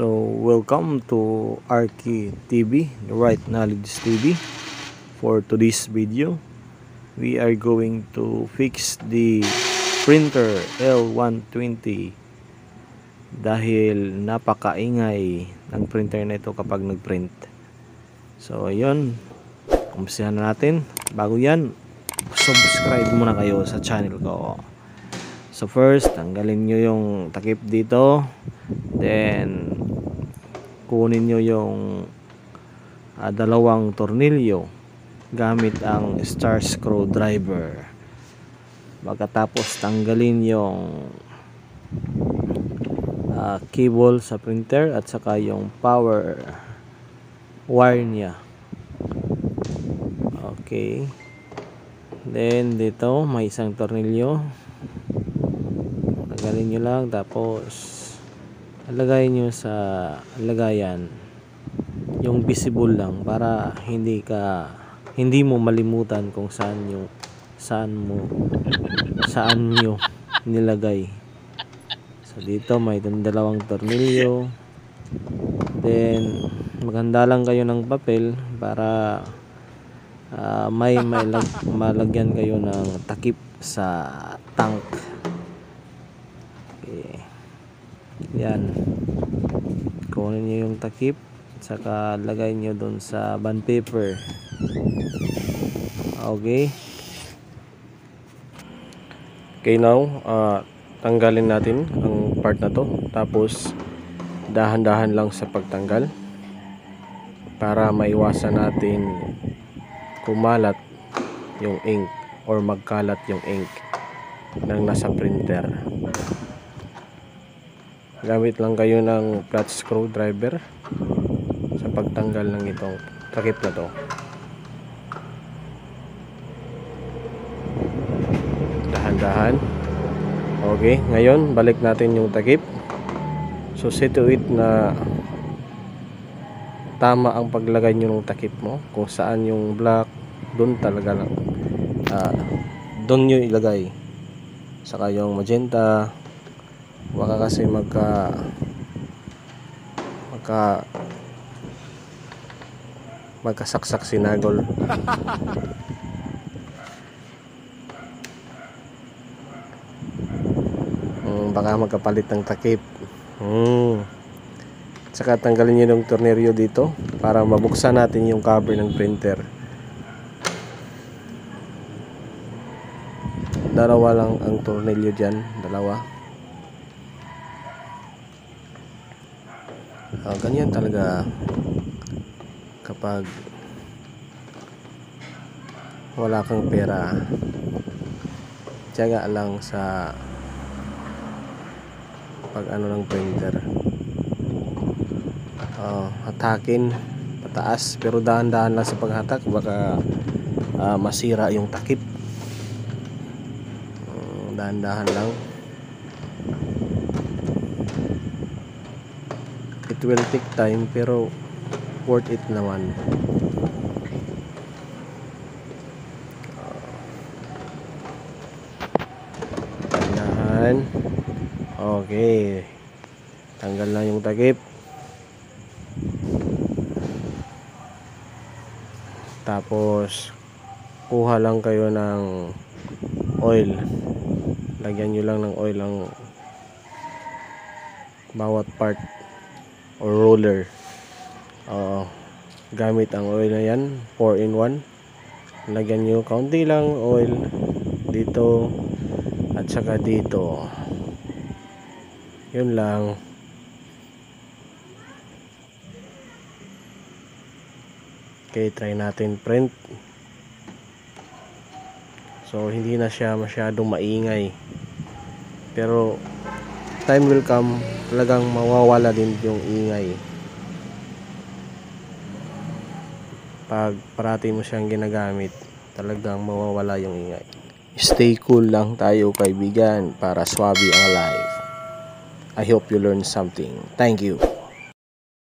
So, welcome to Arki TV, Right Knowledge TV. For today's video, we are going to fix the printer L120 dahil napakaingay ng printer na ito kapag nagprint. So, ayun. Kumpisahan na natin. Bago yan, subscribe muna kayo sa channel ko. So first, tanggalin nyo yung takip dito. Then, kunin nyo yung ah, dalawang tornilyo gamit ang star screwdriver. Pagkatapos, tanggalin yung ah, cable sa printer at saka yung power wire niya. Okay. Then, dito, may isang tornilyo tanggalin nyo lang tapos lagay nyo sa lagayan yung visible lang para hindi ka hindi mo malimutan kung saan yung saan mo saan nyo nilagay. So dito may itong dalawang tornilyo. Then maganda lang kayo ng papel para ah, may, may lag- malagyan kayo ng takip sa tank Okay. Yan. Kunin nyo yung takip. Saka lagay nyo doon sa bond paper. Okay. Okay now, ah, tanggalin natin ang part na to. Tapos, dahan-dahan lang sa pagtanggal. Para maiwasan natin kumalat yung ink or magkalat yung ink ng nasa printer. Gamit lang kayo ng flat screwdriver sa pagtanggal ng itong takip na to. dahan-dahan. Okay ngayon balik natin yung takip. So it na tama ang paglagay nyo ng takip mo. Kung saan yung black doon talaga lang ah, doon nyo ilagay. Saka yung magenta baka kasi magka magka magkasaksak sinagol Mm, baka magkapalit ng takip. Mm. Saka tanggalin nyo yung tornilyo dito para mabuksan natin yung cover ng printer. Dalawa lang ang tornilyo dyan. Dalawa. Ah, ganyan talaga kapag wala kang pera tiyaga lang sa pag ano ng printer. Oh, hatakin pataas pero dahan-dahan lang sa paghatak baka ah, masira yung takip. Mm, dahan-dahan lang it will take time pero worth it naman dahan Okay. Tanggal na yung takip. Tapos kuha lang kayo ng oil. Lagyan nyo lang ng oil ang bawat part or roller. Oo. gamit ang oil na yan, 4 in 1. Lagyan nyo kaunti lang oil dito at saka dito yun lang okay try natin print so hindi na siya masyadong maingay pero time will come talagang mawawala din yung ingay pag parati mo siyang ginagamit talagang mawawala yung ingay stay cool lang tayo kaibigan para swabe ang life I hope you learned something. Thank you.